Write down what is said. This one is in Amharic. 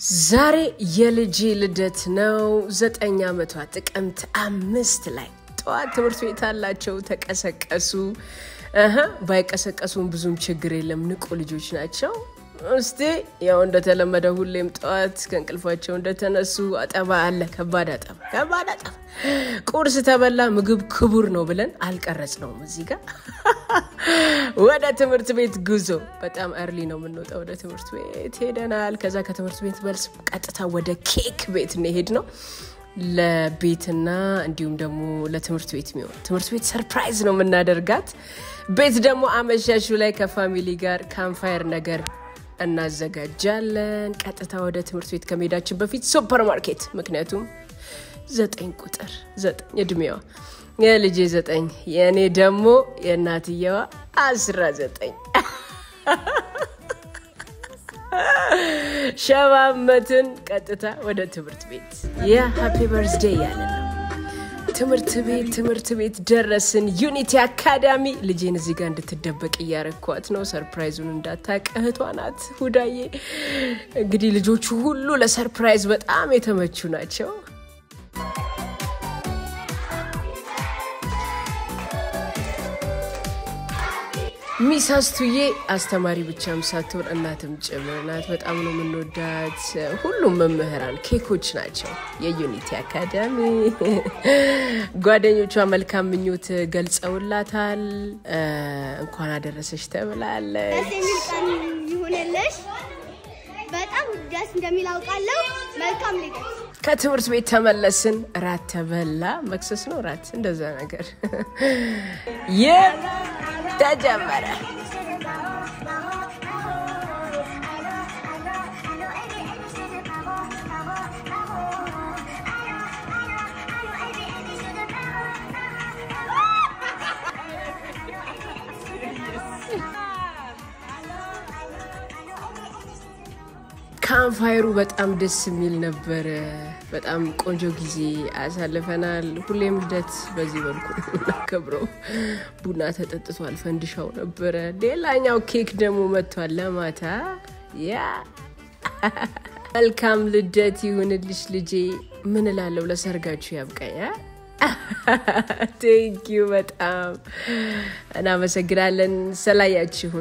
ዛሬ የልጄ ልደት ነው። ዘጠኝ ዓመቷ ጥቅምት አምስት ላይ ጠዋት ትምህርት ቤት አላቸው። ተቀሰቀሱ። ባይቀሰቀሱም ብዙም ችግር የለም። ንቁ ልጆች ናቸው። እስቲ ያው እንደተለመደ ሁሌም ጠዋት ከእንቅልፋቸው እንደተነሱ አጠባ አለ። ከባድ አጠባ፣ ከባድ አጠባ። ቁርስ ተበላ። ምግብ ክቡር ነው ብለን አልቀረጽ ነው እዚህ ጋር ወደ ትምህርት ቤት ጉዞ። በጣም early ነው የምንወጣው። ወደ ትምህርት ቤት ሄደናል። ከዛ ከትምህርት ቤት መልስ ቀጥታ ወደ ኬክ ቤት እንሄድ ነው ለቤትና እንዲሁም ደግሞ ለትምህርት ቤት የሚሆን ትምህርት ቤት surprise ነው የምናደርጋት። ቤት ደግሞ አመሻሹ ላይ ከ family ጋር campfire ነገር እናዘጋጃለን። ቀጥታ ወደ ትምህርት ቤት ከመሄዳችን በፊት ሱፐር ማርኬት፣ ምክንያቱም ዘጠኝ ቁጥር ዘጠኝ እድሜዋ የልጄ ዘጠኝ የእኔ ደግሞ የእናትየዋ አስራ ዘጠኝ ሸማመትን ቀጥታ ወደ ትምህርት ቤት የ happy birthday ያለ ትምህርት ቤት ትምህርት ቤት ደረስን። ዩኒቲ አካዳሚ ልጄን እዚህ ጋር እንድትደበቅ እያረኳት ነው። surprise ኡን እንዳታቅ እህቷ ናት ሁዳዬ። እንግዲህ ልጆቹ ሁሉ ለ surprise በጣም የተመቹ ናቸው። miss አስቱዬ አስተማሪ ብቻም ሳትሆን እናትም ጭምር ናት። በጣም ነው የምንወዳት። ሁሉም መምህራን ኬኮች ናቸው። የዩኒቲ አካዳሚ ጓደኞቿ መልካም ምኞት ገልጸውላታል። እንኳን አደረሰች ተብላለች። በጣም ደስ እንደሚል አውቃለሁ። መልካም ልደት። ከትምህርት ቤት ተመለስን። ራት ተበላ። መክሰስ ነው ራት፣ እንደዛ ነገር Tajamara. ካምፋየሩ በጣም ደስ የሚል ነበረ። በጣም ቆንጆ ጊዜ አሳልፈናል። ሁሌም ልደት በዚህ መልኩ የምናከብረው። ቡና ተጠጥቷል፣ ፈንዲሻው ነበረ። ሌላኛው ኬክ ደግሞ መጥቷል ለማታ። ያ መልካም ልደት ይሁንልሽ ልጄ። ምን እላለሁ፣ ለሰርጋችሁ ያብቃኝ። thank you በጣም እናመሰግናለን። ስላያችሁን